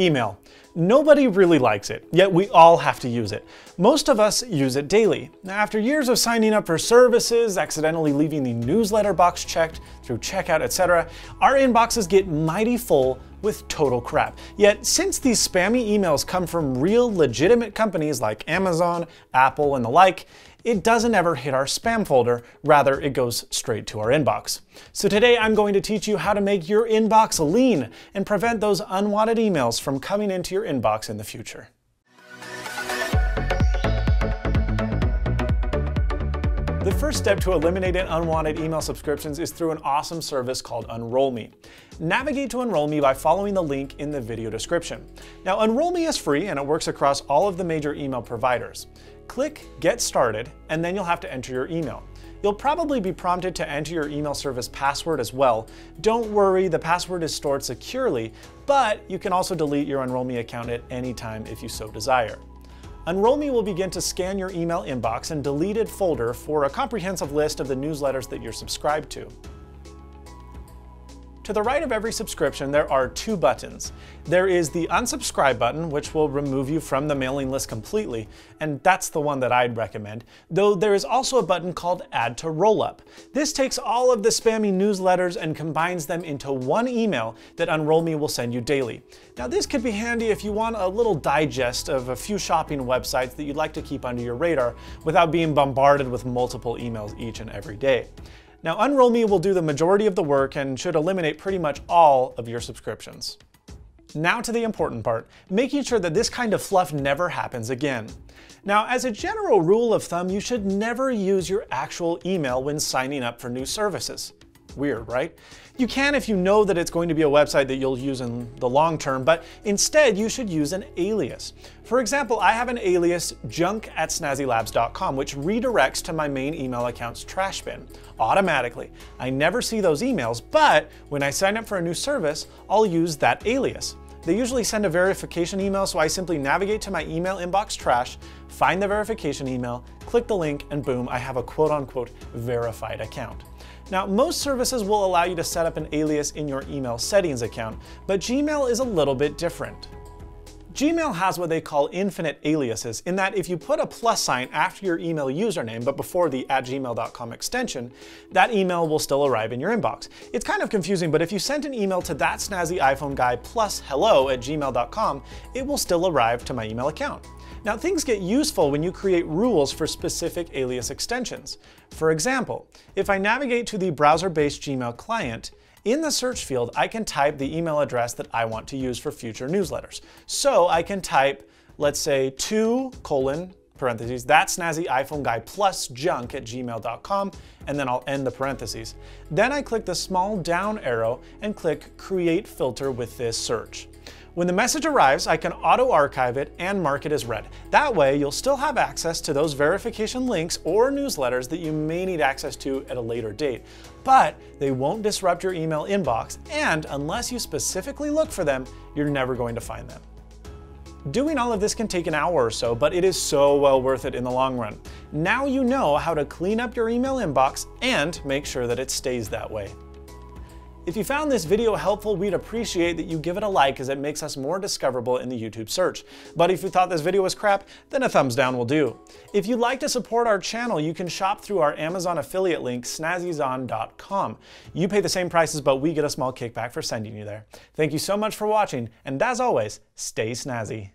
Email. Nobody really likes it, yet we all have to use it. Most of us use it daily. After years of signing up for services, accidentally leaving the newsletter box checked through checkout, etc., our inboxes get mighty full with total crap. Yet, since these spammy emails come from real legitimate companies like Amazon, Apple, and the like, it doesn't ever hit our spam folder, rather it goes straight to our inbox. So today I'm going to teach you how to make your inbox lean and prevent those unwanted emails from coming into your inbox in the future. The first step to eliminating unwanted email subscriptions is through an awesome service called Unroll.me. Navigate to Unroll.me by following the link in the video description. Now, Unroll.me is free and it works across all of the major email providers. Click Get Started, and then you'll have to enter your email. You'll probably be prompted to enter your email service password as well. Don't worry, the password is stored securely, but you can also delete your Unroll.me account at any time if you so desire. Unroll.me will begin to scan your email inbox and deleted folder for a comprehensive list of the newsletters that you're subscribed to. To the right of every subscription, there are two buttons. There is the unsubscribe button, which will remove you from the mailing list completely, and that's the one that I'd recommend, though there is also a button called Add to Rollup. This takes all of the spammy newsletters and combines them into one email that Unroll.me will send you daily. Now this could be handy if you want a little digest of a few shopping websites that you'd like to keep under your radar without being bombarded with multiple emails each and every day. Now Unroll.me will do the majority of the work and should eliminate pretty much all of your subscriptions. Now to the important part, making sure that this kind of fluff never happens again. Now, as a general rule of thumb, you should never use your actual email when signing up for new services. Weird, right? You can if you know that it's going to be a website that you'll use in the long term, but instead you should use an alias. For example, I have an alias junk at snazzylabs.com, which redirects to my main email account's trash bin automatically. I never see those emails, but when I sign up for a new service, I'll use that alias. They usually send a verification email, so I simply navigate to my email inbox trash, find the verification email, click the link, and boom, I have a quote unquote verified account. Now, most services will allow you to set up an alias in your email settings account, but Gmail is a little bit different. Gmail has what they call infinite aliases, in that if you put a plus sign after your email username, but before the at gmail.com extension, that email will still arrive in your inbox. It's kind of confusing, but if you sent an email to that snazzy iPhone guy plus hello at gmail.com, it will still arrive to my email account. Now things get useful when you create rules for specific alias extensions. For example, if I navigate to the browser-based Gmail client, in the search field, I can type the email address that I want to use for future newsletters. So I can type, let's say, to colon parentheses, that snazzy iPhone guy plus junk at gmail.com, and then I'll end the parentheses. Then I click the small down arrow and click create filter with this search. When the message arrives, I can auto-archive it and mark it as read. That way, you'll still have access to those verification links or newsletters that you may need access to at a later date. But they won't disrupt your email inbox, and unless you specifically look for them, you're never going to find them. Doing all of this can take an hour or so, but it is so well worth it in the long run. Now you know how to clean up your email inbox and make sure that it stays that way. If you found this video helpful, we'd appreciate that you give it a like as it makes us more discoverable in the YouTube search. But if you thought this video was crap, then a thumbs down will do. If you'd like to support our channel, you can shop through our Amazon affiliate link, snazzyzon.com. You pay the same prices, but we get a small kickback for sending you there. Thank you so much for watching, and as always, stay snazzy.